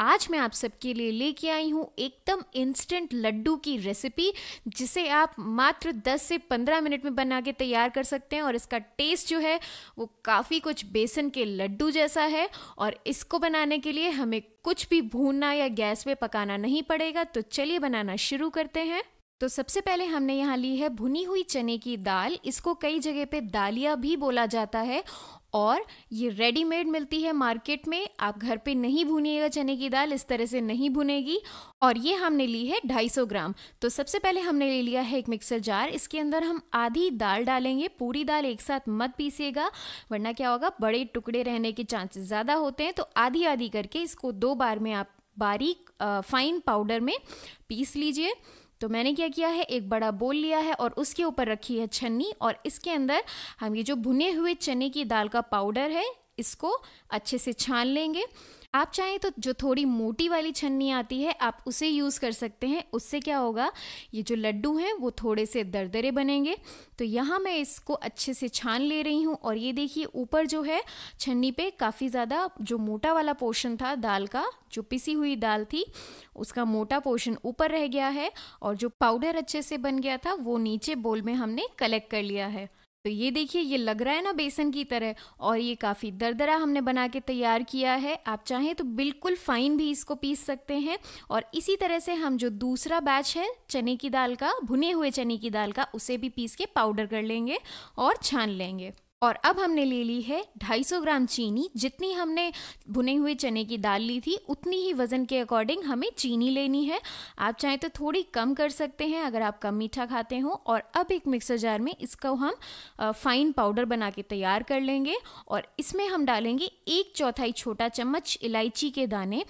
आज मैं आप सबके लिए लेके आई हूँ एकदम इंस्टेंट लड्डू की रेसिपी जिसे आप मात्र 10 से 15 मिनट में बना के तैयार कर सकते हैं और इसका टेस्ट जो है, वो काफ़ी कुछ बेसन के लड्डू जैसा है और इसको बनाने के लिए हमें कुछ भी भूनना या गैस पे पकाना नहीं पड़ेगा। तो चलिए बनाना शुरू करते हैं। तो सबसे पहले हमने यहाँ ली है भुनी हुई चने की दाल। इसको कई जगह पे दालिया भी बोला जाता है और ये रेडीमेड मिलती है मार्केट में। आप घर पे नहीं भुनिएगा चने की दाल, इस तरह से नहीं भुनेगी। और ये हमने ली है 250 ग्राम। तो सबसे पहले हमने ले लिया है एक मिक्सर जार इसके अंदर हम आधी दाल डालेंगे। पूरी दाल एक साथ मत पीसिएगा, वरना क्या होगा, बड़े टुकड़े रहने के चांसेस ज़्यादा होते हैं। तो आधी आधी करके इसको दो बार में आप बारीक फाइन पाउडर में पीस लीजिए। तो मैंने क्या किया है? एक बड़ा बोल लिया है और उसके ऊपर रखी है छन्नी और इसके अंदर हम ये जो भुने हुए चने की दाल का पाउडर है इसको अच्छे से छान लेंगे। आप चाहें तो जो थोड़ी मोटी वाली छन्नी आती है, आप उसे यूज़ कर सकते हैं। उससे क्या होगा, ये जो लड्डू हैं, वो थोड़े से दरदरे बनेंगे। तो यहाँ मैं इसको अच्छे से छान ले रही हूँ और ये देखिए, ऊपर जो है छन्नी पे काफ़ी ज़्यादा जो मोटा वाला पोर्शन था, दाल का, जो पिसी हुई दाल थी, उसका मोटा पोर्शन ऊपर रह गया है और जो पाउडर अच्छे से बन गया था, वो नीचे बोल में हमने कलेक्ट कर लिया है। तो ये देखिए, ये लग रहा है ना बेसन की तरह और ये काफ़ी दरदरा हमने बना के तैयार किया है। आप चाहें तो बिल्कुल फाइन भी इसको पीस सकते हैं और इसी तरह से हम जो दूसरा बैच है, चने की दाल का, भुने हुए चने की दाल का, उसे भी पीस के पाउडर कर लेंगे और छान लेंगे। और अब हमने ले ली है 250 ग्राम चीनी। जितनी हमने भुने हुए चने की दाल ली थी, उतनी ही वज़न के अकॉर्डिंग हमें चीनी लेनी है। आप चाहें तो थोड़ी कम कर सकते हैं अगर आप कम मीठा खाते हो। और अब एक मिक्सर जार में इसको हम फाइन पाउडर बना के तैयार कर लेंगे। और इसमें हम डालेंगे एक चौथाई छोटा चम्मच इलायची के दाने।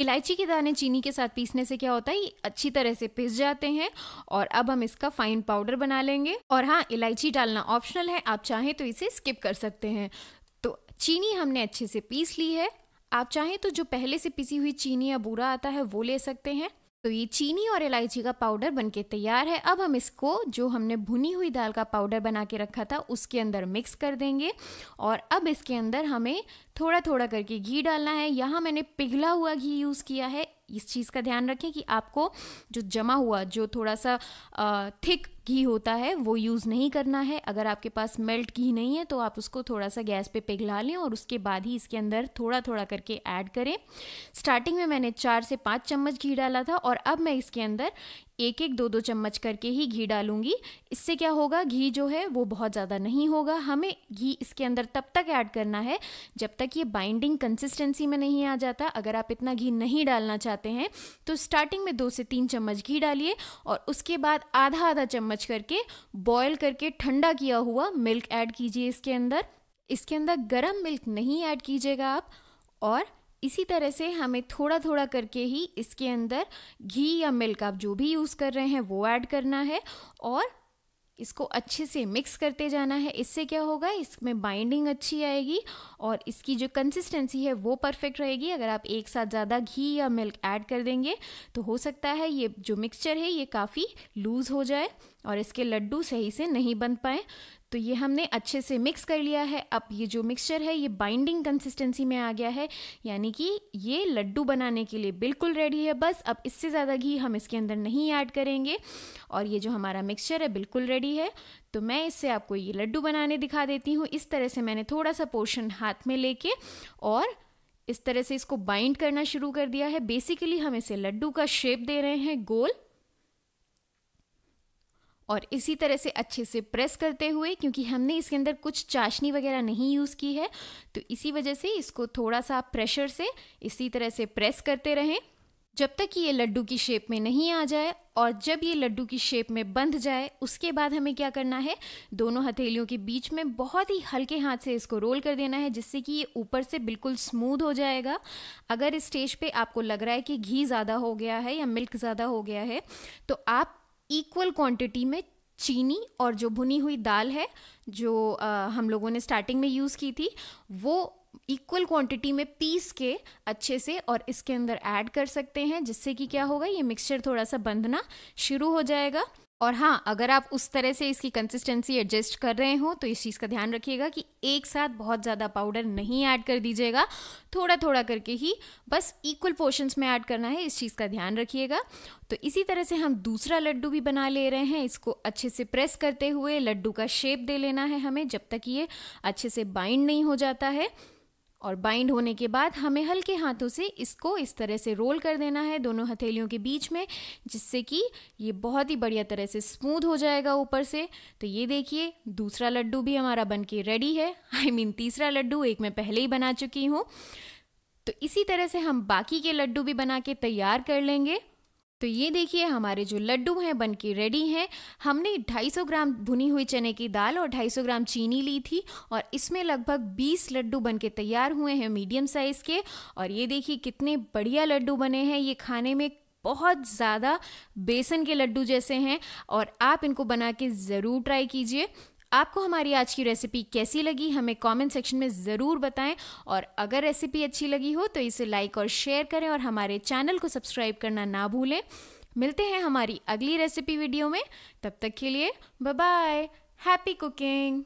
इलायची के दाने चीनी के साथ पीसने से क्या होता है? ये अच्छी तरह से पिस जाते हैं और अब हम इसका फाइन पाउडर बना लेंगे। और हाँ इलायची डालना ऑप्शनल है, आप चाहें तो इसे स्किप कर सकते हैं। तो चीनी हमने अच्छे से पीस ली है। आप चाहें तो जो पहले से पिसी हुई चीनी या बूरा आता है, वो ले सकते हैं। तो ये चीनी और इलायची का पाउडर बनके तैयार है। अब हम इसको जो हमने भुनी हुई दाल का पाउडर बना के रखा था, उसके अंदर मिक्स कर देंगे। और अब इसके अंदर हमें थोड़ा थोड़ा करके घी डालना है। यहाँ मैंने पिघला हुआ घी यूज़ किया है। इस चीज़ का ध्यान रखें कि आपको जो जमा हुआ, जो थोड़ा सा थिक घी होता है, वो यूज़ नहीं करना है। अगर आपके पास मेल्ट घी नहीं है तो आप उसको थोड़ा सा गैस पे पिघला लें और उसके बाद ही इसके अंदर थोड़ा थोड़ा करके ऐड करें। स्टार्टिंग में मैंने चार से पाँच चम्मच घी डाला था और अब मैं इसके अंदर एक एक दो दो चम्मच करके ही घी डालूँगी। इससे क्या होगा? घी जो है, वो बहुत ज़्यादा नहीं होगा। हमें घी इसके अंदर तब तक ऐड करना है जब तक ये बाइंडिंग कंसिस्टेंसी में नहीं आ जाता। अगर आप इतना घी नहीं डालना चाहते हैं तो स्टार्टिंग में दो से तीन चम्मच घी डालिए और उसके बाद आधा आधा चम्मच करके बॉयल करके ठंडा किया हुआ मिल्क ऐड कीजिए इसके अंदर। इसके अंदर गर्म मिल्क नहीं ऐड कीजिएगा आप और इसी तरह से हमें थोड़ा थोड़ा करके ही इसके अंदर घी या मिल्क आप जो भी यूज़ कर रहे हैं वो ऐड करना है और इसको अच्छे से मिक्स करते जाना है। इससे क्या होगा? इसमें बाइंडिंग अच्छी आएगी और इसकी जो कंसिस्टेंसी है वो परफेक्ट रहेगी। अगर आप एक साथ ज़्यादा घी या मिल्क ऐड कर देंगे तो हो सकता है ये जो मिक्सचर है ये काफ़ी लूज़ हो जाए और इसके लड्डू सही से नहीं बन पाए। तो ये हमने अच्छे से मिक्स कर लिया है। अब ये जो मिक्सचर है, ये बाइंडिंग कंसिस्टेंसी में आ गया है। यानी कि ये लड्डू बनाने के लिए बिल्कुल रेडी है। बस अब इससे ज़्यादा घी हम इसके अंदर नहीं ऐड करेंगे। और ये जो हमारा मिक्सचर है, बिल्कुल रेडी है। तो मैं इससे आपको ये लड्डू बनाने दिखा देती हूँ। इस तरह से मैंने थोड़ा सा पोर्शन हाथ में लेके और इस तरह से इसको बाइंड करना शुरू कर दिया है। बेसिकली हम इसे लड्डू का शेप दे रहे हैं, गोल। और इसी तरह से अच्छे से प्रेस करते हुए, क्योंकि हमने इसके अंदर कुछ चाशनी वगैरह नहीं यूज़ की है तो इसी वजह से इसको थोड़ा सा प्रेशर से इसी तरह से प्रेस करते रहें। जब तक ये लड्डू की शेप में नहीं आ जाए और जब ये लड्डू की शेप में बंध जाए, उसके बाद हमें क्या करना है? दोनों हथेलियों के बीच में बहुत ही हल्के हाथ से इसको रोल कर देना है, जिससे कि ये ऊपर से बिल्कुल स्मूथ हो जाएगा। अगर इस स्टेज पे आपको लग रहा है कि घी ज़्यादा हो गया है या मिल्क ज़्यादा हो गया है तो आप इक्वल क्वांटिटी में चीनी और जो भुनी हुई दाल है जो आ, हम लोगों ने स्टार्टिंग में यूज़ की थी वो इक्वल क्वांटिटी में पीस के अच्छे से और इसके अंदर ऐड कर सकते हैं जिससे कि क्या होगा ये मिक्सचर थोड़ा सा बंधना शुरू हो जाएगा। और हाँ अगर आप उस तरह से इसकी कंसिस्टेंसी एडजस्ट कर रहे हो तो इस चीज़ का ध्यान रखिएगा कि एक साथ बहुत ज़्यादा पाउडर नहीं ऐड कर दीजिएगा। थोड़ा थोड़ा करके ही बस इक्वल पोर्शंस में ऐड करना है, इस चीज़ का ध्यान रखिएगा। तो इसी तरह से हम दूसरा लड्डू भी बना ले रहे हैं। इसको अच्छे से प्रेस करते हुए लड्डू का शेप दे लेना है हमें, जब तक ये अच्छे से बाइंड नहीं हो जाता है। और बाइंड होने के बाद हमें हल्के हाथों से इसको इस तरह से रोल कर देना है दोनों हथेलियों के बीच में जिससे कि ये बहुत ही बढ़िया तरह से स्मूथ हो जाएगा ऊपर से। तो ये देखिए दूसरा लड्डू भी हमारा बन के रेडी है। आई I मीन mean, तीसरा लड्डू एक मैं पहले ही बना चुकी हूँ। तो इसी तरह से हम बाकी के लड्डू भी बना के तैयार कर लेंगे। तो ये देखिए, हमारे जो लड्डू हैं बन के रेडी हैं। हमने 250 ग्राम भुनी हुई चने की दाल और 250 ग्राम चीनी ली थी और इसमें लगभग 20 लड्डू बन के तैयार हुए हैं मीडियम साइज़ के। और ये देखिए, कितने बढ़िया लड्डू बने हैं। ये खाने में बहुत ज़्यादा बेसन के लड्डू जैसे हैं और आप इनको बना के ज़रूर ट्राई कीजिए। आपको हमारी आज की रेसिपी कैसी लगी, हमें कमेंट सेक्शन में ज़रूर बताएँ और अगर रेसिपी अच्छी लगी हो तो इसे लाइक और शेयर करें और हमारे चैनल को सब्सक्राइब करना ना भूलें। मिलते हैं हमारी अगली रेसिपी वीडियो में। तब तक के लिए बाय हैप्पी कुकिंग